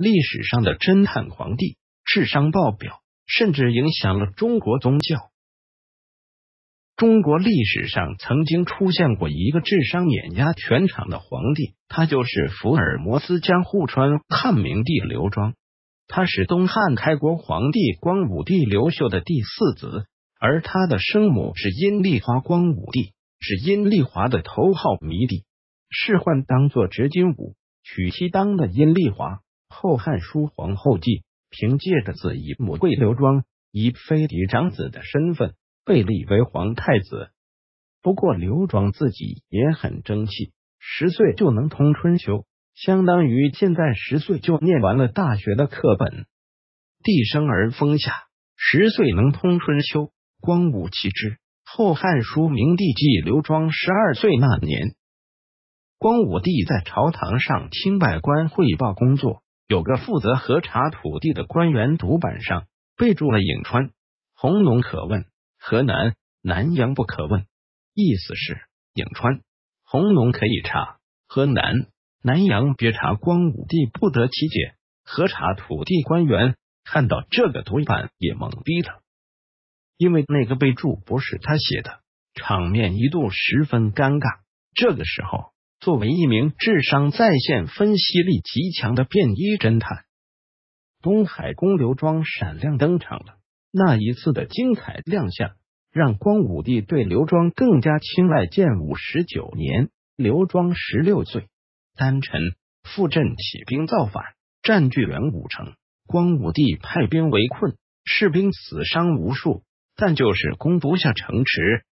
历史上的侦探皇帝，智商爆表，甚至影响了中国宗教。中国历史上曾经出现过一个智商碾压全场的皇帝，他就是福尔摩斯江户川汉明帝刘庄。他是东汉开国皇帝光武帝刘秀的第四子，而他的生母是阴丽华，光武帝是阴丽华的头号迷弟，仕宦当做执金吾，娶妻当的阴丽华。后汉书皇后记凭借着子以母贵刘庄，以妃嫡长子的身份被立为皇太子。不过刘庄自己也很争气，十岁就能通春秋。相当于现在十岁就念完了大学的课本。帝生而封下，十岁能通春秋，光武其之。后汉书明帝纪刘庄十二岁那年，光武帝在朝堂上听百官汇报工作，有个负责核查土地的官员读板上备注了颍川、红农可问，河南、南阳不可问。意思是颍川、红农可以查，河南。南阳别查，光武帝不得其解。核查土地官员看到这个读板也懵逼了，因为那个备注不是他写的，场面一度十分尴尬。这个时候，作为一名智商在线、分析力极强的便衣侦探，东海公刘庄闪亮登场了。那一次的精彩亮相，让光武帝对刘庄更加青睐。建武十九年，刘庄十六岁。丹臣赴镇起兵造反，占据元武城。光武帝派兵围困，士兵死伤无数，但就是攻不下城池。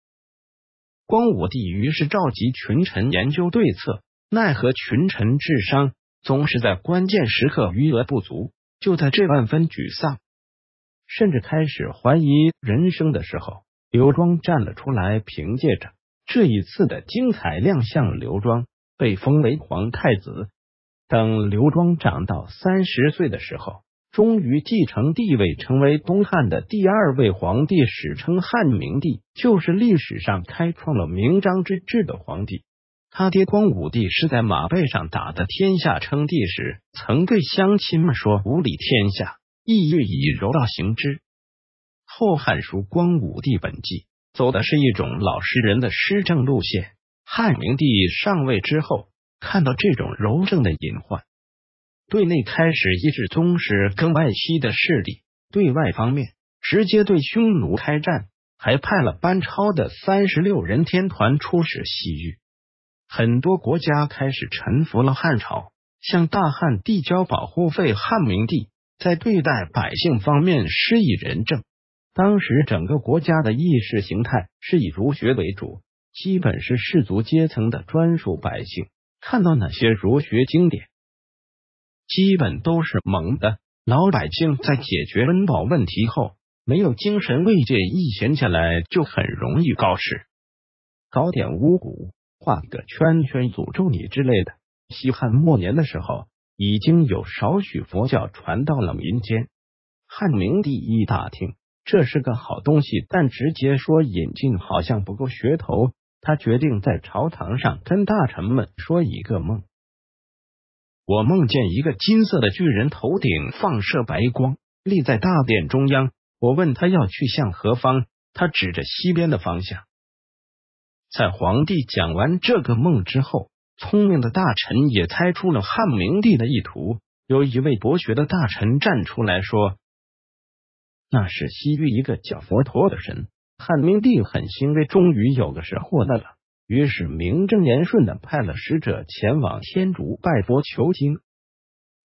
光武帝于是召集群臣研究对策，奈何群臣智商总是在关键时刻余额不足。就在这万分沮丧，甚至开始怀疑人生的时候，刘庄站了出来，凭借着这一次的精彩亮相，刘庄。被封为皇太子。等刘庄长到三十岁的时候，终于继承帝位，成为东汉的第二位皇帝，史称汉明帝，就是历史上开创了明章之治的皇帝。他爹光武帝是在马背上打的天下称帝时，曾对乡亲们说：“无理天下，意欲以柔道行之。”《后汉书·光武帝本纪》走的是一种老实人的施政路线。汉明帝上位之后，看到这种柔政的隐患，对内开始抑制宗室跟外戚的势力；对外方面，直接对匈奴开战，还派了班超的三十六人天团出使西域。很多国家开始臣服了汉朝，向大汉递交保护费。汉明帝在对待百姓方面施以仁政。当时整个国家的意识形态是以儒学为主。基本是士族阶层的专属，百姓看到哪些儒学经典，基本都是蒙的。老百姓在解决温饱问题后，没有精神慰藉，一闲下来就很容易搞事，搞点巫蛊，画个圈圈诅咒你之类的。西汉末年的时候，已经有少许佛教传到了民间。汉明帝一打听，这是个好东西，但直接说引进好像不够噱头。他决定在朝堂上跟大臣们说一个梦。我梦见一个金色的巨人，头顶放射白光，立在大殿中央。我问他要去向何方，他指着西边的方向。在皇帝讲完这个梦之后，聪明的大臣也猜出了汉明帝的意图。有一位博学的大臣站出来说：“那是西域一个叫佛陀的神。”汉明帝很欣慰，终于有个是获的了，于是名正言顺的派了使者前往天竺拜佛求经。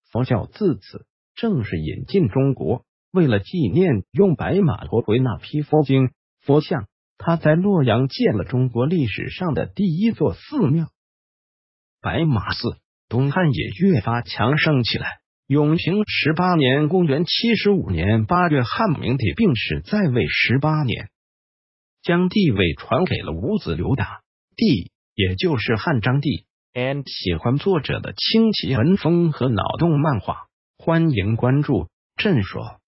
佛教自此正式引进中国。为了纪念用白马驮回那批佛经佛像，他在洛阳建了中国历史上的第一座寺庙——白马寺。东汉也越发强盛起来。永平十八年（公元七十五年）八月，汉明帝病逝，在位十八年。将地位传给了五子刘达，帝也就是汉章帝。and 喜欢作者的清奇文风和脑洞漫画，欢迎关注。朕说。